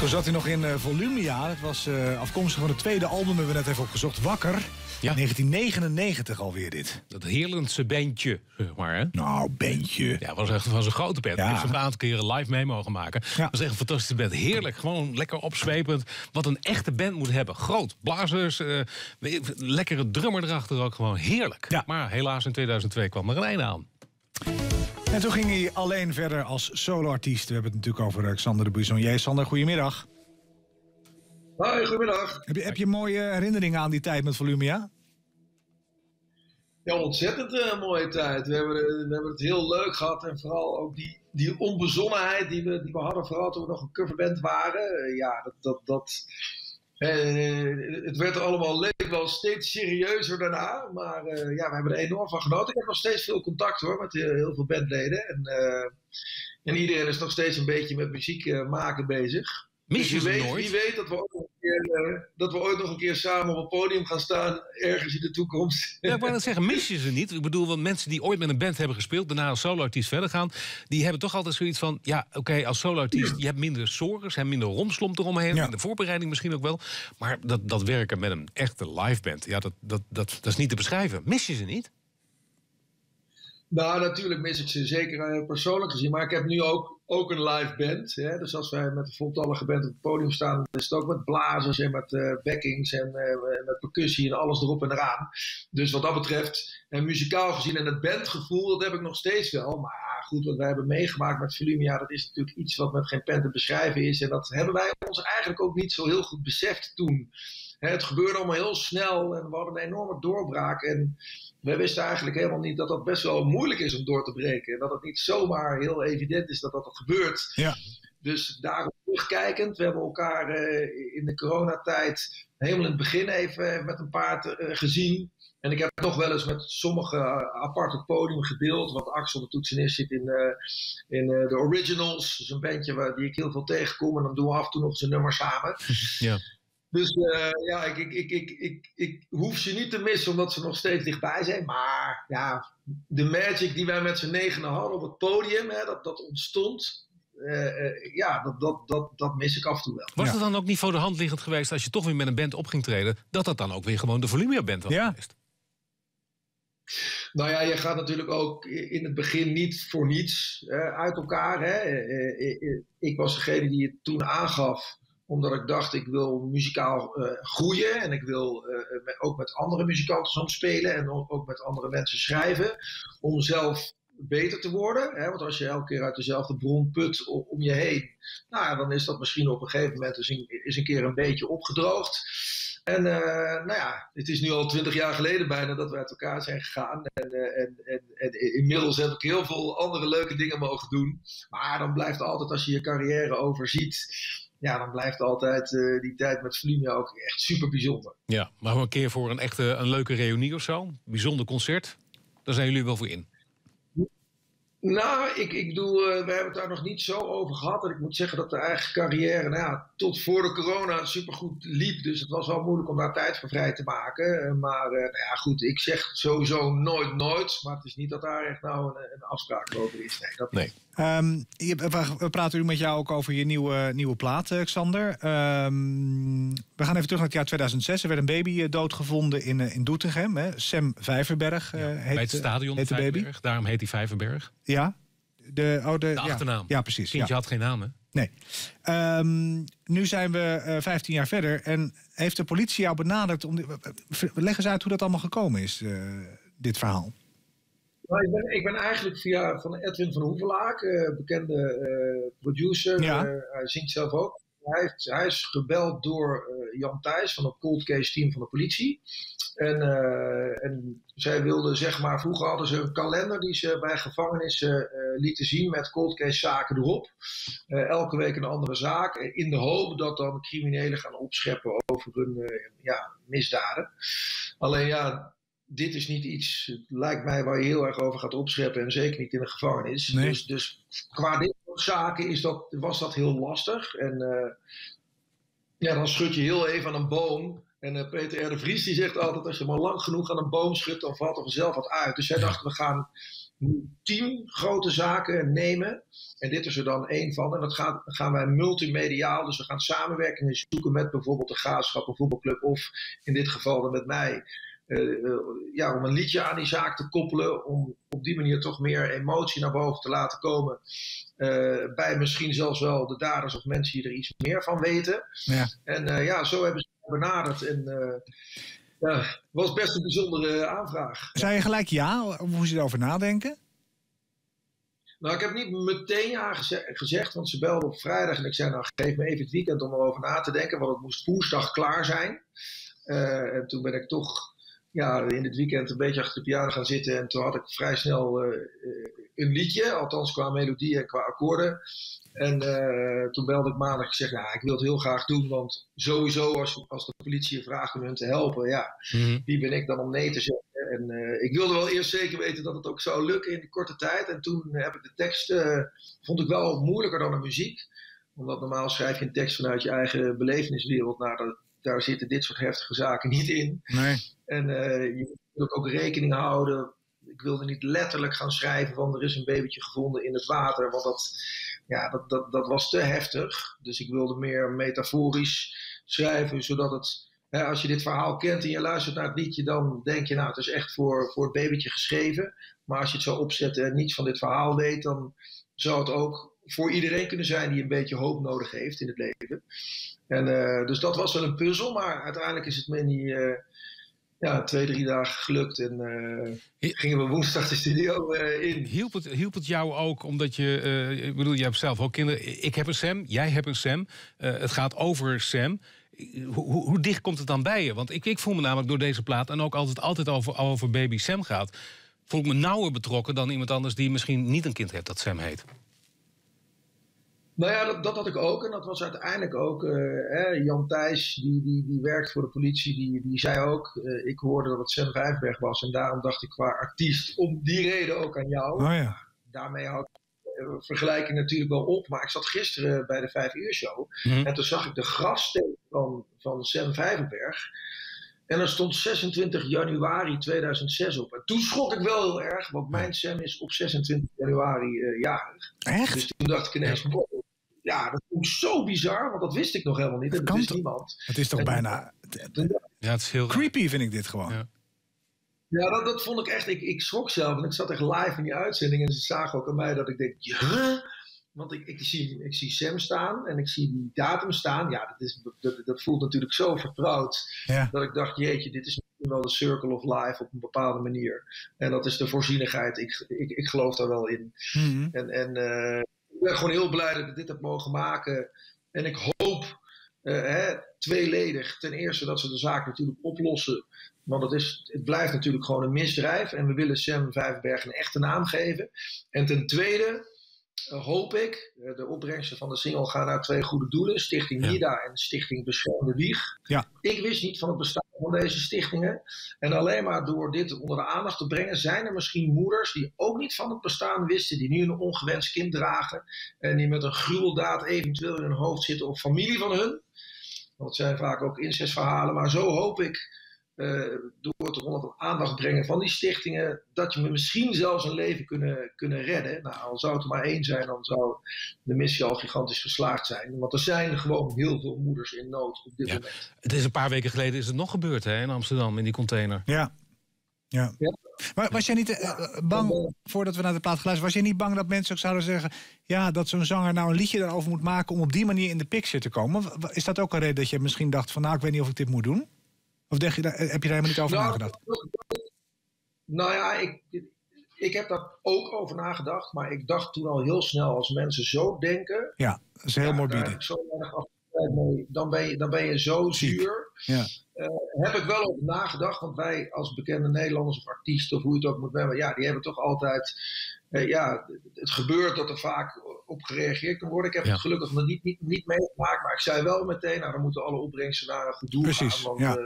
Toen zat hij nog in uh, Volumia. Dat was uh, afkomstig van het tweede album, hebben we net even opgezocht. Wakker. Ja. 1999 alweer dit. Dat Heerlandse bandje, zeg maar. Hè? Nou, bandje. Ja, was echt van zijn grote band. Ja. Ik heb een aantal keren live mee mogen maken. Ja. Dat was echt een fantastische band. Heerlijk, gewoon lekker opzwepend. Wat een echte band moet hebben. Groot, blazers, uh, lekkere drummer erachter ook. Gewoon heerlijk. Ja. Maar helaas in 2002 kwam er een einde aan. En toen ging hij alleen verder als soloartiest. We hebben het natuurlijk over Alexander de Buissonnier. Sander, goedemiddag. Hoi, goedemiddag. Heb je, heb je mooie herinneringen aan die tijd met Volumia? Ja, ontzettend uh, mooie tijd. We hebben, we hebben het heel leuk gehad. En vooral ook die, die onbezonnenheid die we, die we hadden. Vooral toen we nog een coverband waren. Ja, dat, dat, dat, uh, het werd allemaal leek wel steeds serieuzer daarna. Maar ja, we hebben er enorm van genoten. Ik heb nog steeds veel contact hoor met heel veel bandleden. En, en iedereen is nog steeds een beetje met muziek maken bezig. Mis je dus wie, weet, nooit? wie weet dat we, een keer, uh, dat we ooit nog een keer samen op het podium gaan staan, ergens in de toekomst. Ja, ik wou net zeggen, mis je ze niet? Ik bedoel, want mensen die ooit met een band hebben gespeeld, daarna als soloartiest verder gaan, die hebben toch altijd zoiets van, ja, oké, okay, als soloartiest, je hebt minder zorgen, en minder romslomp eromheen, ja. de voorbereiding misschien ook wel, maar dat, dat werken met een echte liveband, ja, dat, dat, dat, dat is niet te beschrijven. Mis je ze niet? Nou, natuurlijk mis ik ze zeker persoonlijk gezien. Maar ik heb nu ook, ook een live band. Hè? Dus als wij met een voltallige band op het podium staan, is het ook met blazers en met uh, backings en uh, met percussie en alles erop en eraan. Dus wat dat betreft, en muzikaal gezien en het bandgevoel, dat heb ik nog steeds wel. Maar goed, wat wij hebben meegemaakt met Volumia, dat is natuurlijk iets wat met geen pen te beschrijven is. En dat hebben wij ons eigenlijk ook niet zo heel goed beseft toen. Het gebeurde allemaal heel snel en we hadden een enorme doorbraak. En wij wisten eigenlijk helemaal niet dat dat best wel moeilijk is om door te breken. En dat het niet zomaar heel evident is dat dat, dat gebeurt. Ja. Dus daarop terugkijkend, we hebben elkaar uh, in de coronatijd helemaal in het begin even met een paard uh, gezien. En ik heb nog wel eens met sommige uh, apart het podium gedeeld. Want Axel, de toetsenist, zit in, in de Originals. Is een bandje waar, die ik heel veel tegenkom. En dan doen we af en toe nog eens een nummer samen. Ja. Dus uh, ja, ik, ik, ik, ik, ik, ik hoef ze niet te missen omdat ze nog steeds dichtbij zijn. Maar ja, de magic die wij met z'n negenen hadden op het podium, hè, dat, dat ontstond. Uh, uh, ja, dat, dat, dat, dat mis ik af en toe wel. Was ja. het dan ook niet voor de hand liggend geweest als je toch weer met een band op ging treden, dat dat dan ook weer gewoon de Volumia band was ja. geweest? Nou ja, je gaat natuurlijk ook in het begin niet voor niets uit elkaar. Hè. Ik was degene die het toen aangaf omdat ik dacht, ik wil muzikaal uh, groeien. En ik wil uh, met, ook met andere muzikanten soms spelen. En ook met andere mensen schrijven. Om zelf beter te worden. Hè? Want als je elke keer uit dezelfde bron put om je heen. Nou dan is dat misschien op een gegeven moment eens een, keer een beetje opgedroogd. En nou ja, het is nu al twintig jaar geleden bijna dat we uit elkaar zijn gegaan. En, en, en, en, inmiddels heb ik heel veel andere leuke dingen mogen doen. Maar dan blijft altijd, als je je carrière overziet, ja, dan blijft altijd uh, die tijd met Volumia ook echt super bijzonder. Ja, maar een keer voor een echte een leuke reunie of zo, bijzonder concert, daar zijn jullie wel voor in. Nou, ik, ik bedoel, uh, we hebben het daar nog niet zo over gehad. En ik moet zeggen dat de eigen carrière, nou ja, tot voor de corona supergoed liep. Dus het was wel moeilijk om daar tijd voor vrij te maken. Maar uh, nou ja, goed, ik zeg sowieso nooit nooit. Maar het is niet dat daar echt nou een, een afspraak over is. Nee, dat nee. Um, we praten nu met jou ook over je nieuwe, nieuwe plaat, Xander. Um, we gaan even terug naar het jaar 2006. Er werd een baby doodgevonden in, in Doetinchem. Hè? Sam Vijverberg ja, heet, Bij het stadion heet de baby. Daarom heet hij Vijverberg. Ja, de, oh, de, de achternaam. Ja, ja precies. Kindje ja. had geen naam, hè? Nee. Um, nu zijn we uh, 15 jaar verder. En heeft de politie jou benaderd? Om, leg eens uit hoe dat allemaal gekomen is, uh, dit verhaal. Nou, ik, ben, ik ben eigenlijk via van Edwin van Hoevelaak, uh, bekende uh, producer. Ja. Uh, hij zingt zelf ook. Hij, heeft, hij is gebeld door Jan Thijs van het cold case team van de politie. En, en zij wilden, zeg maar, vroeger hadden ze een kalender die ze bij gevangenissen lieten zien met cold case zaken erop. elke week een andere zaak. In de hoop dat dan criminelen gaan opscheppen over hun ja, misdaden. Alleen ja, dit is niet iets, het lijkt mij, waar je heel erg over gaat opscheppen. En zeker niet in een gevangenis. Nee. Dus, dus qua dit zaken is dat, was dat heel lastig. En uh, ja, dan schud je heel even aan een boom. En uh, Peter R. de Vries die zegt altijd, als je maar lang genoeg aan een boom schudt, dan valt er vanzelf wat uit. Dus zij dachten, we gaan tien grote zaken nemen. En dit is er dan één van. En dat gaan, gaan wij multimediaal. Dus we gaan samenwerkingen zoeken met bijvoorbeeld de Graafschap, een voetbalclub. Of in dit geval dan met mij. Uh, ja, om een liedje aan die zaak te koppelen. Om op die manier toch meer emotie naar boven te laten komen. Uh, bij misschien zelfs wel de daders of mensen die er iets meer van weten. Ja. En ja, zo hebben ze benaderd. En ja, was best een bijzondere aanvraag. Zou je gelijk ja? Moest je erover nadenken? Nou, ik heb niet meteen ja gezegd, want ze belden op vrijdag en ik zei, nou geef me even het weekend om erover na te denken, want het moest woensdag klaar zijn. Uh, en toen ben ik toch ja, in het weekend een beetje achter de piano gaan zitten en toen had ik vrij snel uh, een liedje, althans qua melodie en qua akkoorden. En uh, toen belde ik maandag en zei, nou, ik wil het heel graag doen, want sowieso als, als de politie je vraagt om hun te helpen, ja, mm wie ben ik dan om nee te zeggen? En uh, ik wilde wel eerst zeker weten dat het ook zou lukken in korte tijd. En toen heb ik de tekst, vond ik wel moeilijker dan de muziek. Omdat normaal schrijf je een tekst vanuit je eigen beleveniswereld. Nou, dat, daar zitten dit soort heftige zaken niet in. Nee. En je moet ook rekening houden. Ik wilde niet letterlijk gaan schrijven van er is een babytje gevonden in het water. Want dat, ja, dat, dat, dat was te heftig. Dus ik wilde meer metaforisch schrijven, zodat het. Hè, als je dit verhaal kent en je luistert naar het liedje, dan denk je, nou, het is echt voor, voor het babytje geschreven. Maar als je het zou opzetten en niets van dit verhaal weet, dan zou het ook voor iedereen kunnen zijn die een beetje hoop nodig heeft in het leven. En, uh, dus dat was wel een puzzel, maar uiteindelijk is het me niet. Uh, ja, twee, drie dagen gelukt en uh, gingen we woensdag de studio in. Hielp het, hielp het jou ook, omdat je, ik bedoel, je hebt zelf ook kinderen. Ik heb een Sam, jij hebt een Sam. het gaat over Sam. Hoe, hoe, dicht komt het dan bij je? Want ik, ik voel me namelijk door deze plaat, en ook altijd, altijd over, over baby Sam gaat, voel ik me nauwer betrokken dan iemand anders die misschien niet een kind heeft dat Sam heet. Nou ja, dat, dat, had ik ook. En dat was uiteindelijk ook uh, Jan Thijs, die, die, die werkt voor de politie, die, die zei ook, uh, ik hoorde dat het Sam Vijfberg was. En daarom dacht ik qua artiest, om die reden ook aan jou. Oh ja. Daarmee had ik uh, vergelijking natuurlijk wel op. Maar ik zat gisteren bij de Vijf Uur Show. Mm. En toen zag ik de grafsteen van, van Sam Vijverberg. En er stond 26 januari 2006 op. En toen schrok ik wel heel erg, want mijn Sam is op 26 januari jarig. Echt? Dus toen dacht ik ineens, ja, dat vond ik zo bizar, want dat wist ik nog helemaal niet. Dat, dat wist niemand. Het is toch bijna... Ja, het is heel creepy, vind ik dit gewoon. Ja. Ja, dat, dat vond ik echt. Ik, ik schrok zelf. En ik zat echt live in die uitzending. En ze zagen ook aan mij dat ik denk: ja. Want ik, ik, zie, ik zie Sam staan en ik zie die datum staan. Ja, dat, is, dat, dat voelt natuurlijk zo vertrouwd. Ja. Dat ik dacht: jeetje, dit is wel de circle of life op een bepaalde manier. En dat is de voorzienigheid. Ik, ik, ik geloof daar wel in. Mm -hmm. En, en uh, ik ben gewoon heel blij dat ik dit heb mogen maken. En ik hoop uh, hè, tweeledig. Ten eerste dat ze de zaak natuurlijk oplossen. Want het, is, het blijft natuurlijk gewoon een misdrijf. En we willen Sam Vijverberg een echte naam geven. En ten tweede hoop ik, uh, de opbrengsten van de single gaan naar twee goede doelen. Stichting ja. NIDA en Stichting Beschermde Wieg. Ja. Ik wist niet van het bestaan van deze stichtingen. En alleen maar door dit onder de aandacht te brengen, zijn er misschien moeders die ook niet van het bestaan wisten, die nu een ongewenst kind dragen en die met een gruweldaad eventueel in hun hoofd zitten of familie van hun. Want het zijn vaak ook incestverhalen, maar zo hoop ik uh, door te onder aandacht brengen van die stichtingen, dat je me misschien zelfs een leven kunnen, kunnen redden. Nou, al zou het er maar één zijn, dan zou de missie al gigantisch geslaagd zijn. Want er zijn gewoon heel veel moeders in nood op dit ja. moment. Het is een paar weken geleden is het nog gebeurd hè, in Amsterdam, in die container. Ja. Ja. ja. Maar was jij niet uh, bang, voordat we naar de plaat geluisterd, was jij niet bang dat mensen ook zouden zeggen, ja, dat zo'n zanger nou een liedje daarover moet maken om op die manier in de picture te komen? Is dat ook een reden dat je misschien dacht van, nou, ik weet niet of ik dit moet doen? Of denk je, heb je daar helemaal niet over nou, nagedacht? Nou ja, ik, ik heb daar ook over nagedacht. Maar ik dacht toen al heel snel, als mensen zo denken... Ja, dat is heel ja, morbide. Zo mee, dan, ben je, dan ben je zo zuur. Ja. Uh, heb ik wel over nagedacht. Want wij als bekende Nederlanders of artiesten, of hoe je het ook moet hebben... Ja, die hebben toch altijd... Uh, ja, het gebeurt dat er vaak op gereageerd kan worden. Ik heb ja. het gelukkig nog niet, niet, niet meegemaakt, maar ik zei wel meteen, nou dan moeten alle opbrengsten naar een goed doel Precies, gaan. Want ja.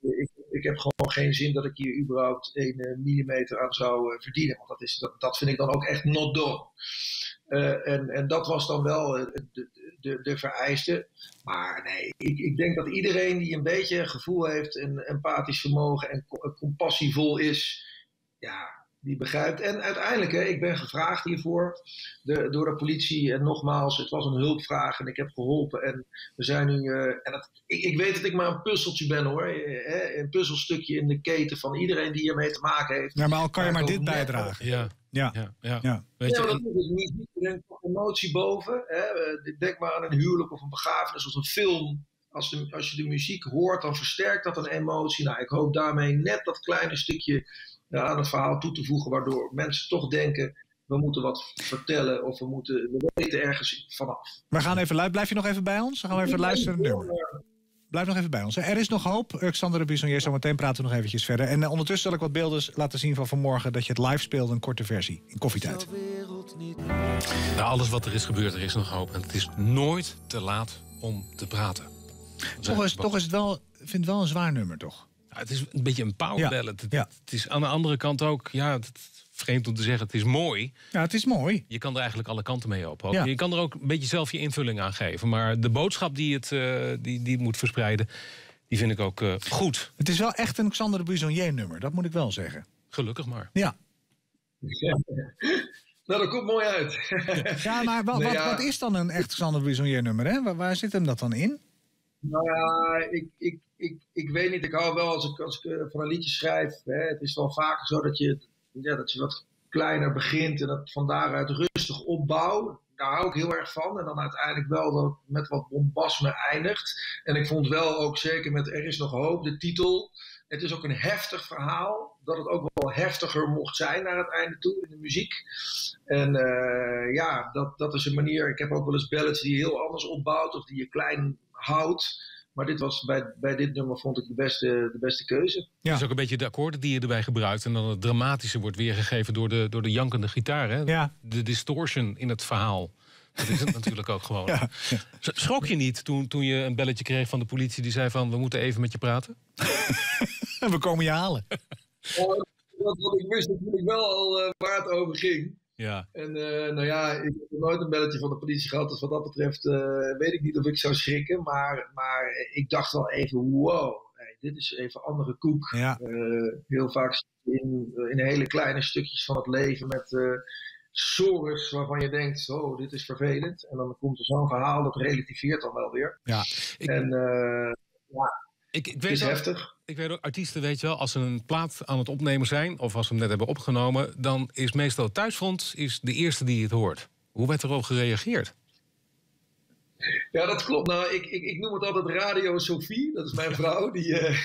uh, ik, ik heb gewoon geen zin dat ik hier überhaupt een uh, millimeter aan zou uh, verdienen. Want dat, is, dat, dat vind ik dan ook echt not done. en, en dat was dan wel de, de, de vereiste. Maar nee, ik, ik denk dat iedereen die een beetje gevoel heeft en empathisch vermogen en compassievol is, ja, die begrijpt. En uiteindelijk, hè, ik ben gevraagd hiervoor de, door de politie. En nogmaals, het was een hulpvraag en ik heb geholpen. En we zijn nu. Uh, en het, ik, ik, weet dat ik maar een puzzeltje ben hoor. Hè, een puzzelstukje in de keten van iedereen die ermee te maken heeft. Ja, maar al kan je maar, dit bijdragen. Ja. Ja, ja, ja. ja. Weet je, ja, dat is niet. Er toch emotie boven. Hè. Denk maar aan een huwelijk of een begrafenis of een film als, de, als je de muziek hoort, dan versterkt dat een emotie. Nou, ik hoop daarmee net dat kleine stukje aan het verhaal toe te voegen, waardoor mensen toch denken: we moeten wat vertellen of we, moeten, we weten ergens vanaf. We gaan even Blijf je nog even bij ons? Dan gaan we even luisteren naar nummer. Blijf nog even bij ons. Er is nog hoop. Xander de Bisonnier, zo meteen praten we nog eventjes verder. En uh, ondertussen zal ik wat beelden laten zien van vanmorgen... dat je het live speelde, een korte versie, in koffietijd. Nou, alles wat er is gebeurd, er is nog hoop. En het is nooit te laat om te praten. Toch is, toch is het wel, vind het wel een zwaar nummer, toch? Het is een beetje een power ballad. Het, het, is aan de andere kant ook, ja, het, vreemd om te zeggen, het is mooi. Ja, het is mooi. Je kan er eigenlijk alle kanten mee op. Je kan er ook een beetje zelf je invulling aan geven. Maar de boodschap die het, uh, die, die moet verspreiden, die vind ik ook uh, goed. Het is wel echt een Xander de Buissonnier nummer, dat moet ik wel zeggen. Gelukkig maar. Ja. Nou, dat komt mooi uit. ja, maar wat, wat, wat, is dan een echt Xander de Buissonnier nummer? Hè? Waar, waar zit hem dat dan in? Nou ja, ik, ik, ik, ik weet niet. Ik hou wel als ik, als ik uh, van een liedje schrijf. Hè, het is wel vaker zo dat je, ja, dat je wat kleiner begint en dat van daaruit rustig opbouwt. Daar hou ik heel erg van. En dan uiteindelijk wel dat met wat bombasme eindigt. En ik vond wel ook zeker met Er is nog hoop, de titel. Het is ook een heftig verhaal. Dat het ook wel heftiger mocht zijn naar het einde toe in de muziek. En uh, ja, dat, dat is een manier. Ik heb ook wel eens ballads die je heel anders opbouwt. Of die je klein Maar dit was bij, bij dit nummer vond ik de beste, de beste keuze. Ja. Het is ook een beetje de akkoorden die je erbij gebruikt. En dan het dramatische wordt weergegeven door de, door de jankende gitaar. Hè? Ja. De distortion in het verhaal. Dat is het natuurlijk ook gewoon. Ja. Schrok je niet toen, toen je een belletje kreeg van de politie die zei van... we moeten even met je praten? we komen je halen. Oh, dat, ik wist natuurlijk wel al uh, waar het over ging. Ja. En uh, nou ja, ik heb nooit een belletje van de politie gehad. Dus wat dat betreft uh, weet ik niet of ik zou schrikken. Maar, maar ik dacht wel even, wow, hey, dit is even andere koek. Ja. Uh, heel vaak in, in hele kleine stukjes van het leven met sores waarvan je denkt, oh, dit is vervelend. En dan komt er zo'n verhaal, dat relativeert dan wel weer. Ja, ik... En ja, ik, ik weet is heftig. Ik weet ook, artiesten, weet je wel, als ze een plaat aan het opnemen zijn... of als ze hem net hebben opgenomen... dan is meestal het thuisfront is de eerste die het hoort. Hoe werd erop gereageerd? Ja, dat klopt. Nou, ik, ik, ik noem het altijd Radio Sophie. Dat is mijn vrouw. Die, uh,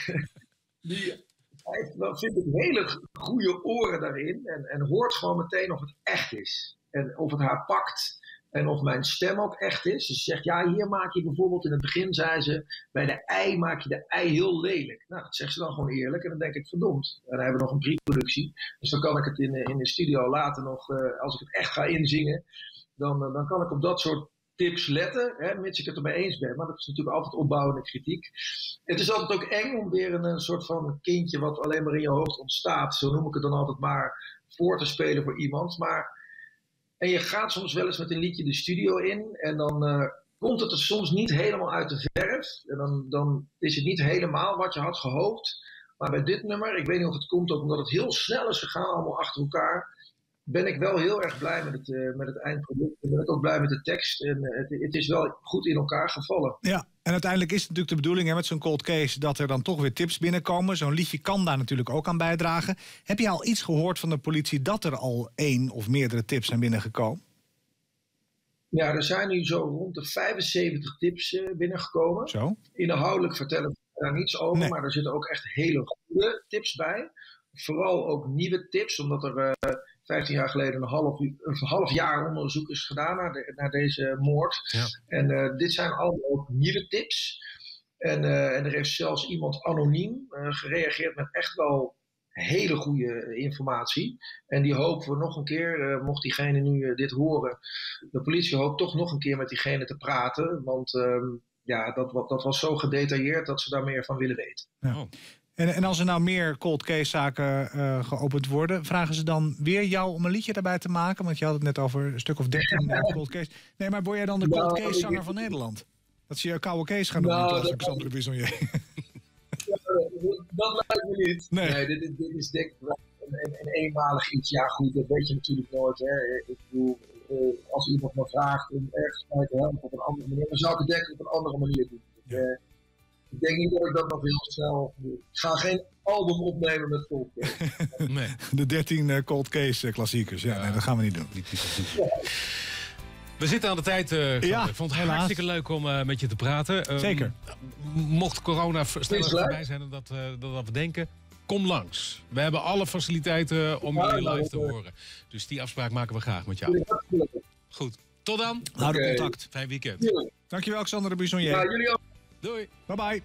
die heeft, nou, vind ik, hele goede oren daarin. En, en hoort gewoon meteen of het echt is. En of het haar pakt. En of mijn stem ook echt is. Dus ze zegt, ja, hier maak je bijvoorbeeld in het begin, zei ze, bij de ei maak je de ei heel lelijk. Nou, dat zegt ze dan gewoon eerlijk. En dan denk ik, verdomd. En dan hebben we nog een pre-productie. Dus dan kan ik het in, in de studio later nog, uh, als ik het echt ga inzingen, dan, uh, dan kan ik op dat soort tips letten, hè, mits ik het ermee eens ben. Maar dat is natuurlijk altijd opbouwende kritiek. Het is altijd ook eng om weer een, een soort van kindje wat alleen maar in je hoofd ontstaat, zo noem ik het dan altijd maar, voor te spelen voor iemand. Maar en je gaat soms wel eens met een liedje de studio in en dan uh, komt het er soms niet helemaal uit de verf. En dan, dan is het niet helemaal wat je had gehoopt. Maar bij dit nummer, ik weet niet of het komt ook omdat het heel snel is gegaan, allemaal achter elkaar ben ik wel heel erg blij met het, uh, met het eindproduct. En ben ik ook blij met de tekst. En uh, het, het, is wel goed in elkaar gevallen. Ja, en uiteindelijk is het natuurlijk de bedoeling hè, met zo'n cold case... dat er dan toch weer tips binnenkomen. Zo'n liedje kan daar natuurlijk ook aan bijdragen. Heb je al iets gehoord van de politie... dat er al één of meerdere tips zijn binnengekomen? Ja, er zijn nu zo rond de 75 tips uh, binnengekomen. Zo? Inhoudelijk vertellen we daar niets over... Nee. maar er zitten ook echt hele goede tips bij. Vooral ook nieuwe tips, omdat er 15 jaar geleden een half, een half jaar onderzoek is gedaan naar, de, naar deze moord. Ja. En uh, dit zijn allemaal nieuwe tips. En, uh, en er heeft zelfs iemand anoniem uh, gereageerd met echt wel hele goede informatie. En die hopen we nog een keer, mocht diegene nu dit horen, de politie hoopt toch nog een keer met diegene te praten. Want ehm, ja, dat, dat was zo gedetailleerd dat ze daar meer van willen weten. Ja. En, en als er nou meer cold case zaken uh, geopend worden, vragen ze dan weer jou om een liedje daarbij te maken? Want je had het net over een stuk of 13 uh, cold case. Nee, maar word jij dan de cold nou, case zanger van Nederland? Dat ze je koude case gaan doen nou, als Bisonnier. dat lijkt me niet. Nee, nee dit, dit, is denk ik wel een een, een, eenmalig iets, ja goed, dat weet je natuurlijk nooit. Hè. Ik bedoel, als iemand me vraagt om ergens mij te helpen op een andere manier, dan zou ik het denk ik op een andere manier doen. Ik denk niet dat ik dat nog heel snel. Ik ga geen album opnemen met Cold Case. nee. De 13 Cold Case klassiekers, ja, Nee, dat gaan we niet doen. We zitten aan de tijd. Uh, ja, ik vond het helaas. hartstikke leuk om uh, met je te praten. Um, Zeker. Mocht corona sneller voorbij zijn dan dat, uh, dan dat we denken, kom langs. We hebben alle faciliteiten om je live te horen. Dus die afspraak maken we graag met jou. Goed. Tot dan. Houden contact. Fijn weekend. Dankjewel, Xander de Bisonnier. Ja, jullie ook. Doei. Bye bye.